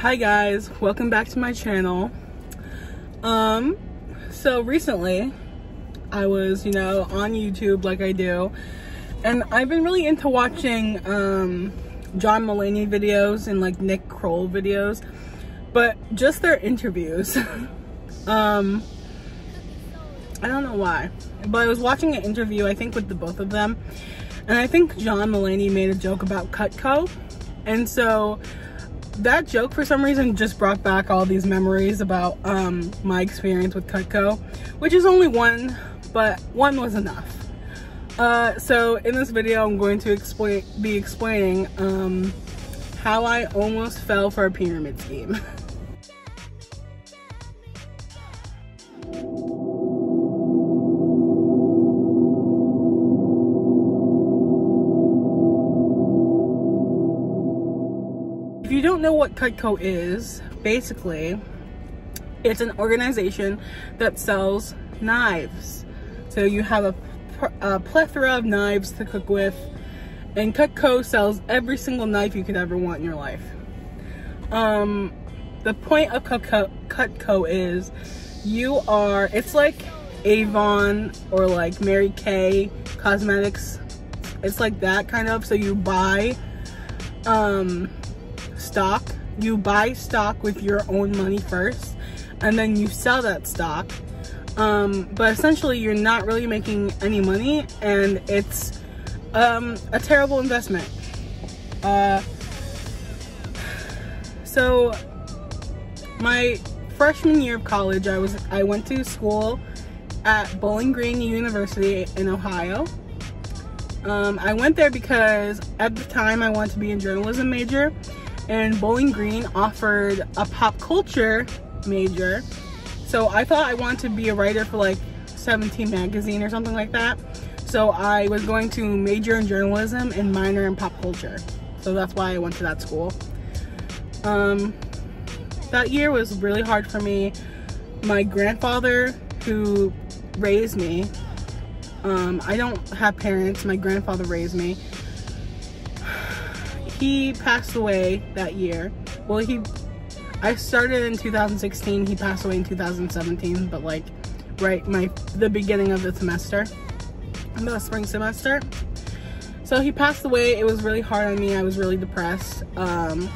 hi guys. Welcome back to my channel. Um so recently i was you know on youtube like i do and i've been really into watching um john mulaney videos and like nick kroll videos but just their interviews. Um i don't know why but i was watching an interview i think with the both of them and i think john mulaney made a joke about cutco and so that joke for some reason just brought back all these memories about um, my experience with Cutco, which is only one, but one was enough. Uh, so in this video, I'm going to explain, be explaining um, how I almost fell for a pyramid scheme. don't know what Cutco is, basically, it's an organization that sells knives. So you have a, a, plethora of knives to cook with, and Cutco sells every single knife you could ever want in your life. Um, the point of Cutco, Cutco is you are, it's like Avon or like Mary Kay Cosmetics. It's like that kind of, so you buy um, stock. You buy stock with your own money first, and then you sell that stock. Um, but essentially, you're not really making any money, and it's um, a terrible investment. Uh, so, my freshman year of college, I was I went to school at Bowling Green University in Ohio. Um, I went there because at the time I wanted to be a journalism major and Bowling Green offered a pop culture major. So I thought I wanted to be a writer for like 17 magazine or something like that. So I was going to major in journalism and minor in pop culture. So that's why I went to that school. Um, that year was really hard for me. My grandfather who raised me, um, I don't have parents, my grandfather raised me he passed away that year. Well, he, I started in 2016. He passed away in 2017, but like, right, my the beginning of the semester, the spring semester. So he passed away. It was really hard on me. I was really depressed. Um,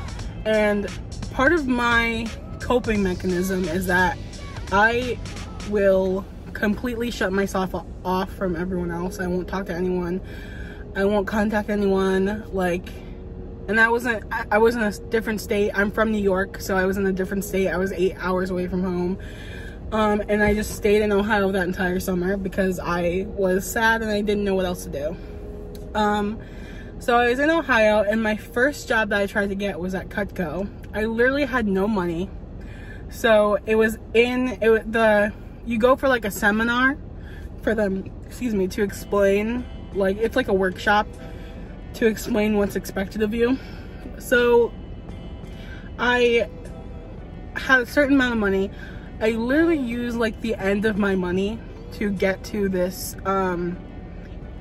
and part of my coping mechanism is that I will completely shut myself off from everyone else. I won't talk to anyone. I won't contact anyone. Like, and I wasn't I, I was in a different state. I'm from new york so i was in a different state. I was eight hours away from home. Um, and i just stayed in ohio that entire summer because i was sad and i didn't know what else to do. Um, so i was in ohio and my first job that i tried to get was at cutco. I literally had no money. So it was in it the you go for like a seminar for them excuse me to explain like it's like a workshop to explain what's expected of you. So I had a certain amount of money. I literally used like the end of my money to get to this um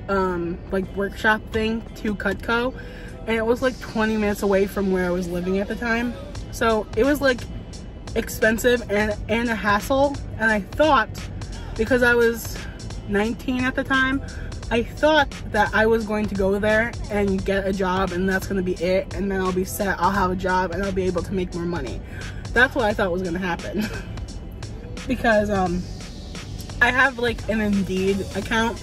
um like workshop thing to Cutco and it was like 20 minutes away from where I was living at the time. So it was like expensive and and a hassle and I thought because I was 19 at the time I thought that I was going to go there and get a job and that's going to be it and then I'll be set, I'll have a job and I'll be able to make more money. That's what I thought was going to happen. because um, I have like an Indeed account.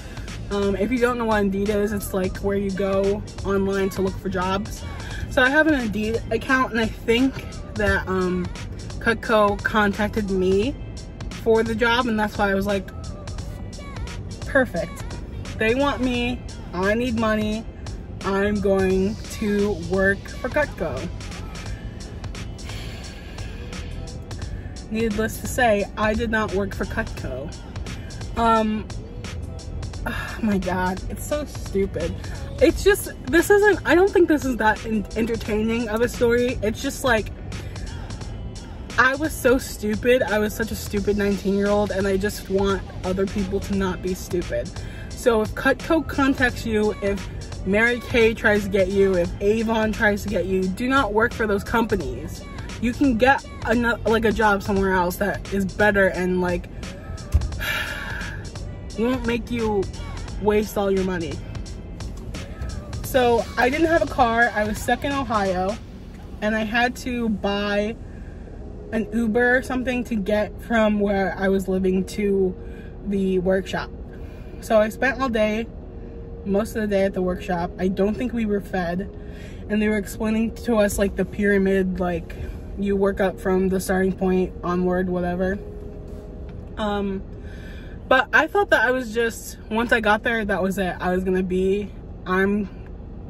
Um, if you don't know what Indeed is, it's like where you go online to look for jobs. So I have an Indeed account and I think that um, Cutco contacted me for the job and that's why I was like, perfect they want me, I need money, I'm going to work for Cutco. Needless to say, I did not work for Cutco. Um, oh my god, it's so stupid. It's just, this isn't, I don't think this is that entertaining of a story. It's just like, I was so stupid. I was such a stupid 19 year old and I just want other people to not be stupid. So if Cutco contacts you, if Mary Kay tries to get you, if Avon tries to get you, do not work for those companies. you can get another like a job somewhere else that is better and like won't make you waste all your money. So I didn't have a car. I was stuck in Ohio and I had to buy an Uber or something to get from where I was living to the workshop. So I spent all day, most of the day at the workshop. I don't think we were fed. And they were explaining to us like the pyramid, like you work up from the starting point onward, whatever. Um, but I thought that I was just, once I got there, that was it. I was gonna be, I'm,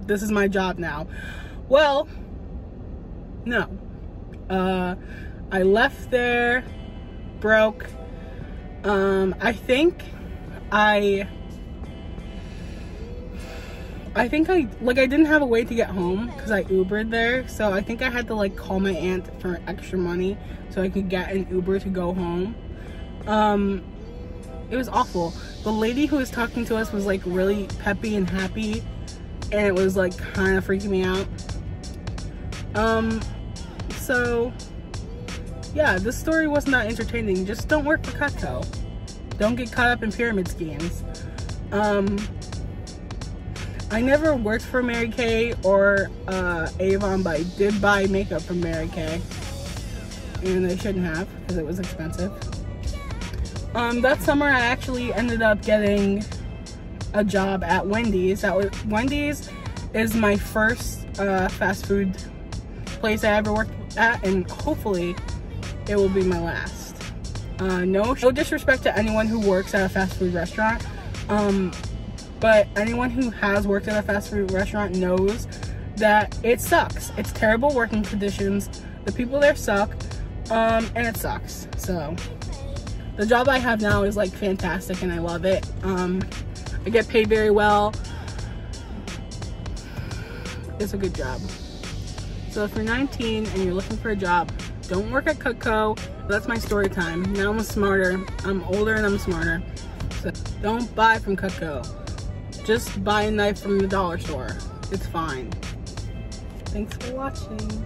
this is my job now. Well, no. Uh, I left there broke. Um, I think I, I think I, like I didn't have a way to get home because I Ubered there. So I think I had to like call my aunt for extra money so I could get an Uber to go home. Um, it was awful. The lady who was talking to us was like really peppy and happy and it was like kind of freaking me out. Um, so yeah, this story wasn't that entertaining. Just don't work for Cutco. Don't get caught up in pyramid schemes. Um, I never worked for Mary Kay or uh, Avon, but I did buy makeup from Mary Kay. And I shouldn't have because it was expensive. Um, that summer I actually ended up getting a job at Wendy's. That was Wendy's is my first uh, fast food place I ever worked at, and hopefully it will be my last. Uh, no, no disrespect to anyone who works at a fast food restaurant, um, but anyone who has worked at a fast food restaurant knows that it sucks. It's terrible working conditions. The people there suck, um, and it sucks. So the job I have now is like fantastic and I love it. Um, I get paid very well. It's a good job. So if you're 19 and you're looking for a job, don't work at Cutco. That's my story time. Now I'm smarter. I'm older and I'm smarter. So don't buy from Cutco. Just buy a knife from the dollar store. It's fine. Thanks for watching.